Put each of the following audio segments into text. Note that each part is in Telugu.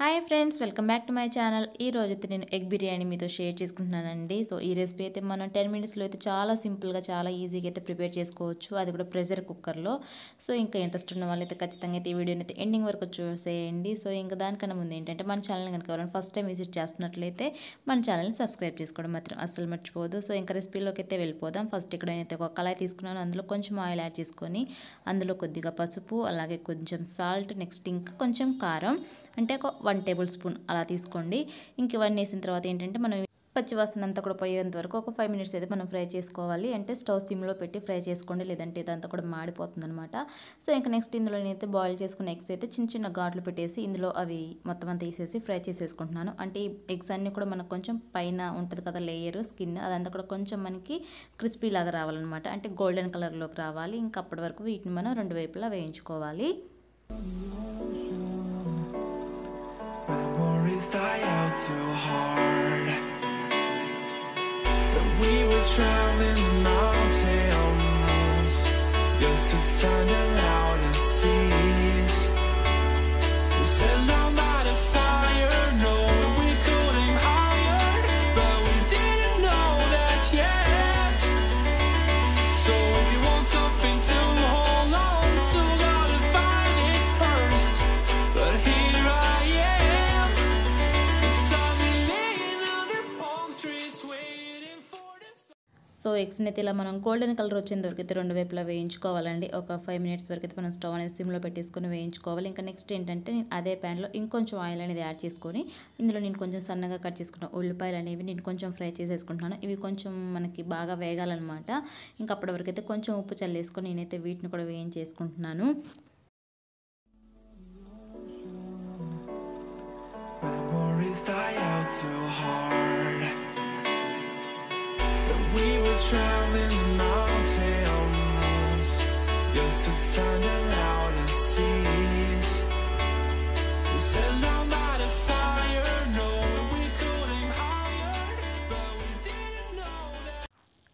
Hi hi friends welcome back to my channel. ఈ రోజు అయితే నేను ఎగ్ బిర్యానీ మీతో షేర్ చేసుకుంటున్నానండి. సో ఈ రెసిపీ అయితే మనం టెన్ మినిట్స్లో అయితే చాలా సింపుల్గా చాలా ఈజీగా అయితే ప్రిపేర్ చేసుకోవచ్చు. అది కూడా ప్రెషర్ కుక్కర్లో. సో ఇంకా ఇంట్రెస్ట్ ఉన్న వాళ్ళైతే ఖచ్చితంగా అయితే ఈ వీడియోని అయితే ఎండింగ్ వరకు చూసేయండి. సో ఇంకా దానికన్నా ముందు ఏంటంటే మన ఛానల్ కనుక ఎవరైనా ఫస్ట్ టైం విజిట్ చేస్తున్నట్లయితే మన ఛానల్ని సబ్స్క్రైబ్ చేసుకోవడం మాత్రం అసలు మర్చిపోదు సో ఇంకా రెసిపీలోకి అయితే వెళ్ళిపోదాం. ఫస్ట్ ఇక్కడ నేనైతే ఒక కళాయి తీసుకున్నాను. అందులో కొంచెం ఆయిల్ యాడ్ చేసుకొని అందులో కొద్దిగా పసుపు అలాగే కొంచెం సాల్ట్ నెక్స్ట్ ఇంకా కొంచెం కారం. అంటే ఒక వన్ టేబుల్ స్పూన్ అలా తీసుకోండి. ఇంక ఇవన్నీ వేసిన తర్వాత ఏంటంటే మనం పచ్చివాసన అంతా కూడా పోయేంత వరకు ఒక ఫైవ్ మినిట్స్ అయితే మనం ఫ్రై చేసుకోవాలి. అంటే స్టవ్ సిమ్లో పెట్టి ఫ్రై చేసుకోండి. లేదంటే ఇదంతా కూడా మాడిపోతుంది అనమాట సో ఇంకా నెక్స్ట్ ఇందులో నేనైతే బాయిల్ చేసుకున్న ఎగ్స్ అయితే చిన్న చిన్న ఘాట్లు పెట్టేసి ఇందులో అవి మొత్తం అంతా తీసేసి ఫ్రై చేసేసుకుంటున్నాను. అంటే ఈ ఎగ్స్ అన్నీ కూడా మనకు కొంచెం పైన ఉంటుంది కదా లేయర్ స్కిన్ అదంతా కూడా కొంచెం మనకి క్రిస్పీ లాగా రావాలన్నమాట. అంటే గోల్డెన్ కలర్లోకి రావాలి. ఇంకా అప్పటి వరకు వీటిని మనం రెండు వైపులా వేయించుకోవాలి. Die out too hard. But we were traveling so ఎగ్స్ని అయితే ఇలా మనం గోల్డెన్ కలర్ వచ్చేంత వరకు అయితే రెండు వైపులా వేయించుకోవాలండి. ఒక ఫైవ్ మినిట్స్ వరకు అయితే మనం స్టవ్ అనేది సిమ్లో పెట్టేసుకొని వేయించుకోవాలి. ఇంకా నెక్స్ట్ ఏంటంటే నేను అదే ప్యాన్లో ఇంకొంచెం ఆయిల్ అనేది యాడ్ చేసుకొని ఇందులో నేను కొంచెం సన్నగా కట్ చేసుకున్న ఉల్లిపాయలు అనేవి నేను కొంచెం ఫ్రై చేసేసుకుంటున్నాను. ఇవి కొంచెం మనకి బాగా వేగాలన్నమాట. ఇంకా అప్పటి వరకు అయితే కొంచెం ఉప్పు చల్లేసుకొని నేనైతే వీటిని కూడా వేయించేసుకుంటున్నాను. Die out too hard.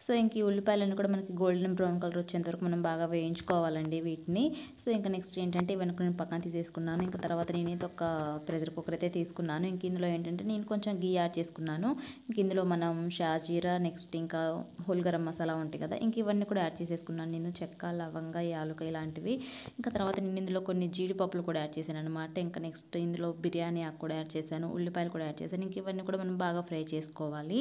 So ఇంక ఈ ఉల్లిపాయలను కూడా మనకి గోల్డెన్ బ్రౌన్ కలర్ వచ్చేంత వరకు మనం బాగా వేయించుకోవాలండి వీటిని. సో ఇంకా నెక్స్ట్ ఏంటంటే ఇవన్నీ నేను పక్కన తీసేసుకున్నాను. ఇంకా తర్వాత నేనైతే ఒక ప్రెషర్ కుక్కర్ అయితే తీసుకున్నాను. ఇంక ఇందులో ఏంటంటే నేను కొంచెం గీ యాడ్ చేసుకున్నాను. ఇంక ఇందులో మనం షాజీరా నెక్స్ట్ ఇంకా హోల్ గరం మసాలా ఉంటాయి కదా ఇంక ఇవన్నీ కూడా యాడ్ చేసేసుకున్నాను నేను. చెక్క లవంగ యాలుక ఇలాంటివి. ఇంకా తర్వాత నేను ఇందులో కొన్ని జీడిపప్పులు కూడా యాడ్ చేశాను అనమాట ఇంకా నెక్స్ట్ ఇందులో బిర్యానీ ఆకు కూడా యాడ్ చేశాను ఉల్లిపాయలు కూడా యాడ్ చేశాను. ఇంక ఇవన్నీ కూడా మనం బాగా ఫ్రై చేసుకోవాలి.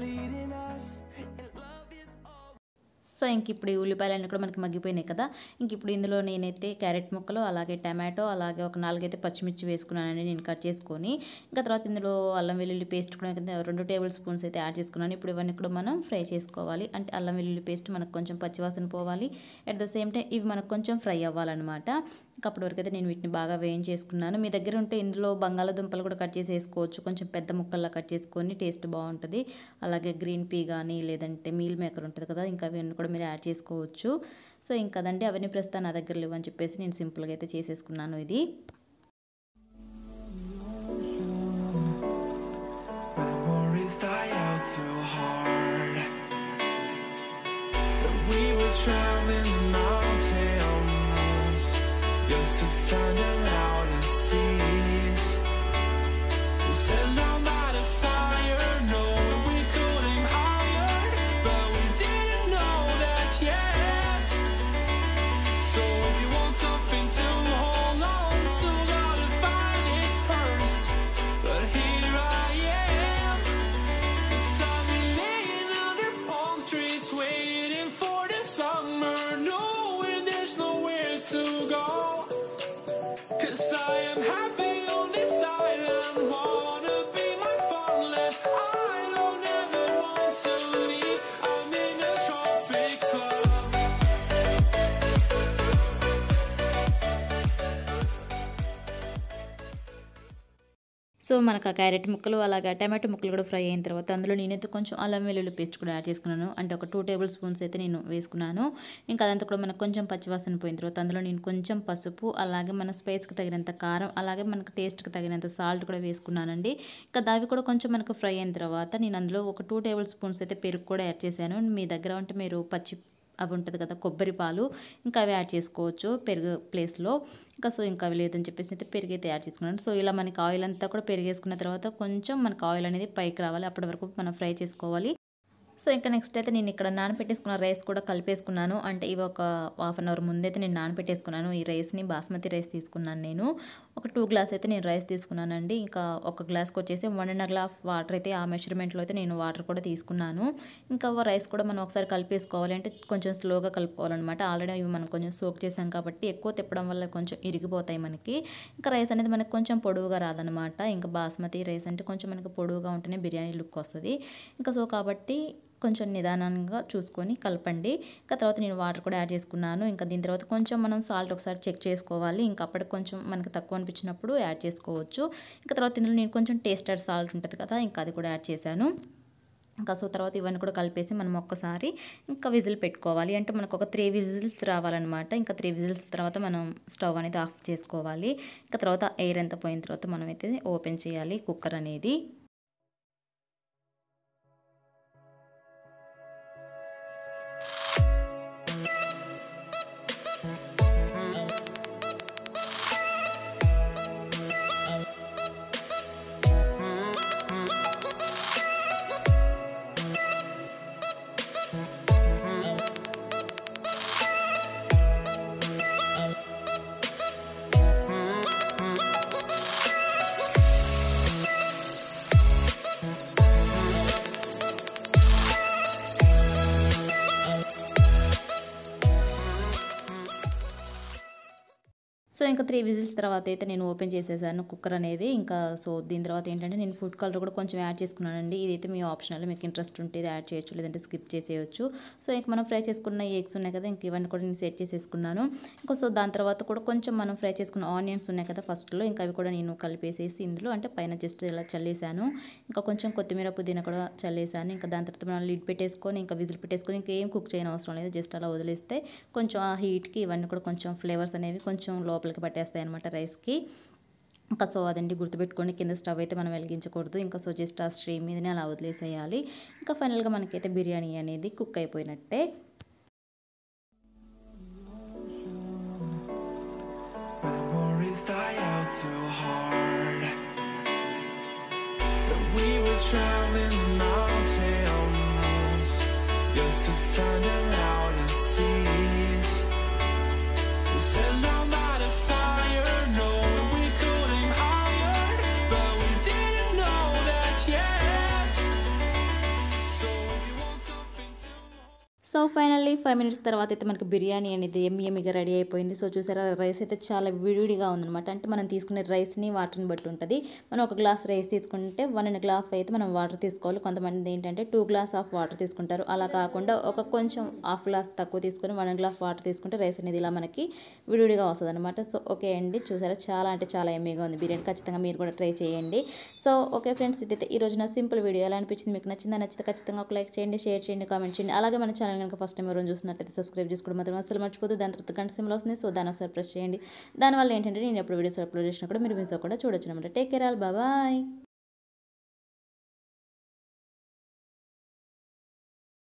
so ఇంక ఇప్పుడు ఈ ఉల్లిపాయలన్నీ కూడా మనకి మగ్గిపోయినాయి కదా. ఇంక ఇప్పుడు ఇందులో నేనైతే క్యారెట్ ముక్కలు అలాగే టమాటో అలాగే ఒక నాలుగైతే పచ్చిమిర్చి వేసుకున్నానండి నేను కట్ చేసుకొని. ఇంకా తర్వాత ఇందులో అల్లం వెల్లుల్లి పేస్ట్ కూడా రెండు టేబుల్ స్పూన్స్ అయితే యాడ్ చేసుకున్నాను. ఇప్పుడు ఇవన్నీ కూడా మనం ఫ్రై చేసుకోవాలి. అంటే అల్లం వెల్లుల్లి పేస్ట్ మనకు కొంచెం పచ్చివాసన పోవాలి. అట్ ద సేమ్ టైం ఇవి మనకు కొంచెం ఫ్రై అవ్వాలన్నమాట. ఇంకా అప్పటి వరకు అయితే నేను వీటిని బాగా వేయించేసుకున్నాను. మీ దగ్గర ఉంటే ఇందులో బంగాళాదుంపలు కూడా కట్ చేసి వేసుకోవచ్చు కొంచెం పెద్ద ముక్కల్లా కట్ చేసుకొని టేస్ట్ బాగుంటుంది. అలాగే గ్రీన్ పీ కానీ లేదంటే మీల్ మేకర్ ఉంటుంది కదా ఇంకా అవన్నీ కూడా మీరు యాడ్ చేసుకోవచ్చు. సో ఇంకా అదండి. అవన్నీ ప్రస్తుతం నా దగ్గర లేవు అని చెప్పేసి నేను సింపుల్గా అయితే చేసేసుకున్నాను ఇది. సో మనకు ఆ క్యారెట్ ముక్కలు అలాగే టమాటో ముక్కలు కూడా ఫ్రై అయిన తర్వాత అందులో నేనైతే కొంచెం అల్లం వెల్లుల్లి పేస్ట్ కూడా యాడ్ చేసుకున్నాను. అంటే ఒక టూ టేబుల్ స్పూన్స్ అయితే నేను వేసుకున్నాను. ఇంకా అదంతా కూడా మనకు కొంచెం పచ్చివాసన పోయిన తర్వాత అందులో నేను కొంచెం పసుపు అలాగే మన స్పైస్కి తగినంత కారం అలాగే మనకు టేస్ట్కి తగినంత సాల్ట్ కూడా వేసుకున్నానండి. ఇంకా దావి కూడా కొంచెం మనకు ఫ్రై అయిన తర్వాత నేను అందులో ఒక టూ టేబుల్ స్పూన్స్ అయితే పెరుగు కూడా యాడ్ చేశాను. మీ దగ్గర ఉంటే మీరు పచ్చి అవి ఉంటుంది కదా కొబ్బరి పాలు ఇంకా అవి యాడ్ చేసుకోవచ్చు పెరుగు ప్లేస్లో. ఇంకా సో ఇంకా అవి లేదని చెప్పేసి అయితే పెరుగు అయితే యాడ్ చేసుకున్నాను. సో ఇలా మనకి ఆయిల్ అంతా కూడా పెరిగేసుకున్న తర్వాత కొంచెం మనకు ఆయిల్ అనేది పైకి రావాలి అప్పటి వరకు మనం ఫ్రై చేసుకోవాలి. సో ఇంకా నెక్స్ట్ అయితే నేను ఇక్కడ నానపెట్టేసుకున్న రైస్ కూడా కలిపేసుకున్నాను. అంటే ఇవి ఒక హాఫ్ అన్ అవర్ ముందైతే నేను నానపెట్టేసుకున్నాను. ఈ రైస్ని బాస్మతి రైస్ తీసుకున్నాను నేను. ఒక టూ గ్లాస్ అయితే నేను రైస్ తీసుకున్నానండి. ఇంకా ఒక గ్లాస్కి వచ్చేసి వన్ అండ్ గ్లాస్ వాటర్ అయితే ఆ మెషర్మెంట్లో అయితే నేను వాటర్ కూడా తీసుకున్నాను. ఇంకా రైస్ కూడా మనం ఒకసారి కలిపేసుకోవాలి అంటే కొంచెం స్లోగా కలుపుకోవాలన్నమాట. ఆల్రెడీ ఇవి మనం కొంచెం సోక్ చేసాం కాబట్టి ఎక్కువ తిప్పడం వల్ల కొంచెం ఇరిగిపోతాయి మనకి. ఇంకా రైస్ అనేది మనకి కొంచెం పొడవుగా రాదనమాట ఇంకా బాస్మతి రైస్ అంటే కొంచెం మనకి పొడవుగా ఉంటేనే బిర్యానీ లుక్ వస్తుంది. ఇంకా సో కాబట్టి కొంచెం నిదానంగా చూసుకొని కలపండి. ఇంకా తర్వాత నేను వాటర్ కూడా యాడ్ చేసుకున్నాను. ఇంకా దీని తర్వాత కొంచెం మనం సాల్ట్ ఒకసారి చెక్ చేసుకోవాలి. ఇంకా అప్పటికి కొంచెం మనకు తక్కువ అనిపించినప్పుడు యాడ్ చేసుకోవచ్చు. ఇంకా తర్వాత ఇందులో నేను కొంచెం టేస్టర్ సాల్ట్ ఉంటుంది కదా ఇంకా అది కూడా యాడ్ చేశాను. ఇంకా సో తర్వాత ఇవన్నీ కూడా కలిపేసి మనం ఒక్కసారి ఇంకా విజిల్ పెట్టుకోవాలి. అంటే మనకు ఒక త్రీ విజిల్స్ రావాలన్నమాట. ఇంకా త్రీ విజిల్స్ తర్వాత మనం స్టవ్ అనేది ఆఫ్ చేసుకోవాలి. ఇంకా తర్వాత ఎయిర్ అంతా పోయిన తర్వాత మనం అయితే ఓపెన్ చేయాలి కుక్కర్ అనేది. సో ఇంకా త్రీ విజిల్స్ తర్వాత అయితే నేను ఓపెన్ చేసేసాను కుక్కర్ అనేది. ఇంకా సో దీని తర్వాత ఏంటంటే నేను ఫుడ్ కలర్ కూడా కొంచెం యాడ్ చేసుకున్నానండి. ఇదైతే మీ ఆప్షనల్ మీకు ఇంట్రెస్ట్ ఉంటే ఇది యాడ్ చేయొచ్చు లేదంటే స్కిప్ చేసేయచ్చు. సో ఇంక మనం ఫ్రై చేసుకున్న ఎగ్స్ ఉన్నాయి కదా ఇంక ఇవన్నీ కూడా నేను సెట్ చేసేసుకున్నాను. ఇంకా సో దాని తర్వాత కూడా కొంచెం మనం ఫ్రై చేసుకున్న ఆనియన్స్ ఉన్నాయి కదా ఫస్ట్లో ఇంకా అవి కూడా నేను కలిపేసేసి ఇందులో అంటే పైన జస్ట్ ఇలా చల్లేసాను. ఇంకా కొంచెం కొత్తిమీర పుదీనా కూడా చల్లేసాను. ఇంకా దాని తర్వాత మనం లిడ్ పెట్టేసుకొని ఇంకా విజిల్ పెట్టేసుకొని ఇంకేం కుక్ చేయని అవసరం లేదు. జస్ట్ అలా వదిలేస్తే కొంచెం ఆ హీట్కి ఇవన్నీ కూడా కొంచెం ఫ్లేవర్స్ అనేవి కొంచెం లోపల లోపలికి పట్టేస్తాయి అనమాట రైస్కి. ఇంకా సో అదండి గుర్తుపెట్టుకోండి కింద స్టవ్ అయితే మనం వెలిగించకూడదు. ఇంకా సో జస్ట్ ఆ స్ట్రీమ్ మీదనే అలా వదిలేసేయాలి. ఇంకా ఫైనల్గా మనకైతే బిర్యానీ అనేది కుక్ అయిపోయినట్టే. Too hard. But we were traveling so five minutes తర్వాత అయితే మనకి బిర్యానీ అనేది ఎమ్మి ఎమ్మిగా రెడీ అయిపోయింది. సో చూసారా రైస్ అయితే చాలా విడివిడిగా ఉందన్నమాట. అంటే మనం తీసుకునే రైస్ని వాటర్ని బట్టి ఉంటుంది. మనం ఒక గ్లాస్ రైస్ తీసుకుంటే వన్ అండ్ గ్లాస్ అయితే మనం వాటర్ తీసుకోవాలి. కొంతమంది ఏంటంటే టూ గ్లాస్ ఆఫ్ వాటర్ తీసుకుంటారు. అలా కాకుండా ఒక కొంచెం హాఫ్ గ్లాస్ తక్కువ తీసుకొని వన్ గ్లాస్ వాటర్ తీసుకుంటే రైస్ అనేది ఇలా మనకి విడివిడిగా వస్తుంది అనమాట సో ఓకే అండి. చూసారా చాలా అంటే చాలా ఎమ్మిగా ఉంది బిర్యానీ. ఖచ్చితంగా మీరు కూడా ట్రై చేయండి. సో ఓకే ఫ్రెండ్స్ ఇదైతే ఈ రోజు నా సింపుల్ వీడియో ఎలా అనిపించింది మీకు నచ్చిందా? నచ్చితే ఖచ్చితంగా ఒక లైక్ చేయండి షేర్ చేయండి కామెంట్ చేయండి. అలాగే మన ఛానల్ కనుక ఫస్ట్ టైం ఎవరైనా చూసినట్టయితే సబ్స్క్రైబ్ చేసుకోవడం మాత్రం అసలు మర్చిపోతే దాని తర్వాత గంట సింబల్ వస్తుంది. సో దాన్ని ఒకసారి ప్రెస్ చేయండి. దానివల్ల ఏంటంటే నేను ఎప్పుడు వీడియోస్ అప్లోడ్ చేసినా కూడా మీరు మిస్ కూడా చూడొచ్చు అనమాట టేక్ కేర్ ఆల్ బాబాయ్